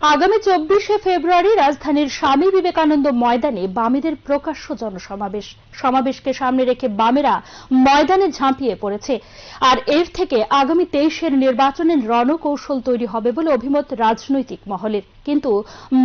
আগামী চব্বিশে ফেব্রুয়ারি রাজধানীর স্বামী বিবেকানন্দ ময়দানে বামেদের প্রকাশ্য জনসমাবেশ। সমাবেশকে সামনে রেখে বামেরা ময়দানে ঝাঁপিয়ে পড়েছে। আর এর থেকে আগামী তেইশের নির্বাচনের রণকৌশল তৈরি হবে বলে অভিমত রাজনৈতিক মহলের। কিন্তু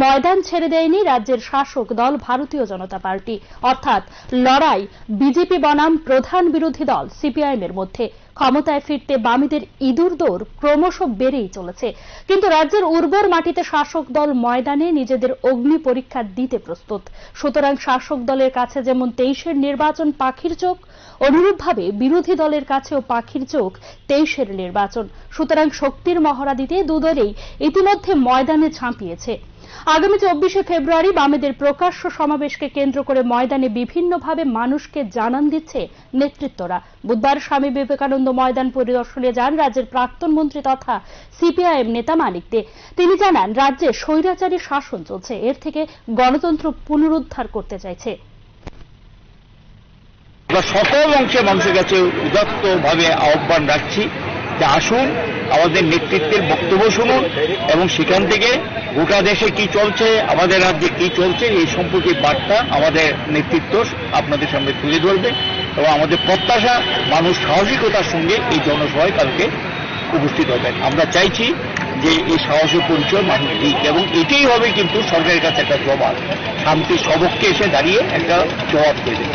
ময়দান ছেড়ে দেয়নি রাজ্যের শাসক দল ভারতীয় জনতা পার্টি। অর্থাৎ লড়াই বিজেপি বনাম প্রধান বিরোধী দল সিপিআইএম এর মধ্যে। ক্ষমতায় ফিরতে বামীদের ইঁদুর দৌড় ক্রমশ বেড়েই চলেছে। কিন্তু রাজ্যের উর্বর মাটিতে শাসক দল ময়দানে নিজেদের অগ্নি পরীক্ষা দিতে প্রস্তুত। সুতরাং শাসক দলের কাছে যেমন তেইশের নির্বাচন পাখির চোখ, অনুরূপভাবে বিরোধী দলের কাছেও পাখির চোখ তেইশের নির্বাচন। সুতরাং শক্তির মহড়া দিতে দুদলেই ইতিমধ্যে ময়দানে ঝাঁপিয়েছে। আগামী চব্বিশে ফেব্রুয়ারি বামেদের প্রকাশ্য সমাবেশকে কেন্দ্র করে ময়দানে বিভিন্নভাবে মানুষকে জানান দিচ্ছে নেতৃত্বরা। বুধবার স্বামী বিবেকানন্দ ময়দান পরিদর্শনে যান রাজ্যের প্রাক্তন মন্ত্রী তথা সিপিআইএম নেতা মানিক দে তিনি জানান, রাজ্যে স্বৈরাচারী শাসন চলছে, এর থেকে গণতন্ত্র পুনরুদ্ধার করতে চাইছে। সকল অংশের মানুষের কাছে উদাত্তভাবে আহ্বান রাখছি। যে আসুন, আমাদের নেতৃত্বের বক্তব্য শুনুন এবং সেখান থেকে গোটা দেশে কি চলছে, আমাদের রাজ্যে কি চলছে, এই সম্পর্কে বার্তা আমাদের নেতৃত্ব আপনাদের সামনে তুলে ধরবে এবং আমাদের প্রত্যাশা, মানুষ সাহসিকতার সঙ্গে এই জনসভায় কালকে উপস্থিত হবেন আমরা চাইছি যে এই সাহসের পরিচয় মানুষ দিক এবং এটাই হবে কিন্তু সরকারের কাছে একটা জবাব। শান্তি সবককে এসে দাঁড়িয়ে একটা জবাব দেবে।